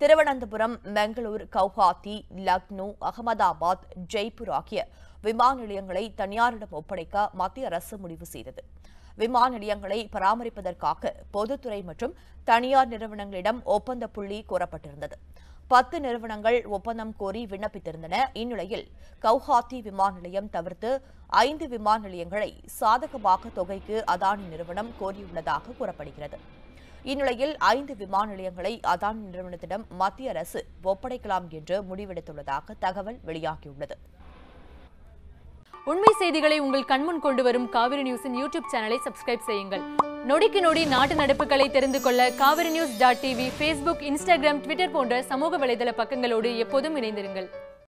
திருவனந்தபுரம் பெங்களூர் கவுஹாத்தி லக்னோ அகமதாபாத் ஜெய்ப்பூர் ஆகிய விமான நிலையங்களை தனியாரிடம் ஒப்படைக்க மத்திய அரசு முடிவு செய்தது. விமான நிலையங்களை பராமரிப்பதற்காக பொதுத்துறை மற்றும் தனியார் நிறுவனங்களிடம் ஒப்பந்த புள்ளி கோரப்பட்டிருந்தது. பத்து நிறுவனங்கள் ஒப்பந்தம் கோரி விண்ணப்பித்திருந்தன. இந்நிலையில் கவுஹாத்தி விமான நிலையம் தவிர்த்து ஐந்து விமான நிலையங்களை சாதகமாக தொகைக்கு அதானி நிறுவனம் கோரியுள்ளதாக கூறப்படுகிறது. இந்நிலையில் ஐந்து விமான நிலையங்களை அதானி நிறுவனத்திடம் மத்திய அரசு ஒப்படைக்கலாம் என்று முடிவெடுத்துள்ளதாக தகவல் வெளியாகியுள்ளது. உண்மை செய்திகளை உங்கள் கண்முன் கொண்டு வரும் காவிரி நியூஸின் யூடியூப் சேனலை சப்ஸ்கிரைப் செய்யுங்கள். நொடிக்கு நொடி நாட்டு நடப்புகளை தெரிந்து கொள்ள Kaveri news dot TV Facebook Instagram Twitter போன்ற சமூக வலைதள பக்கங்களோடு எப்போதும் இணைந்திருங்கள்.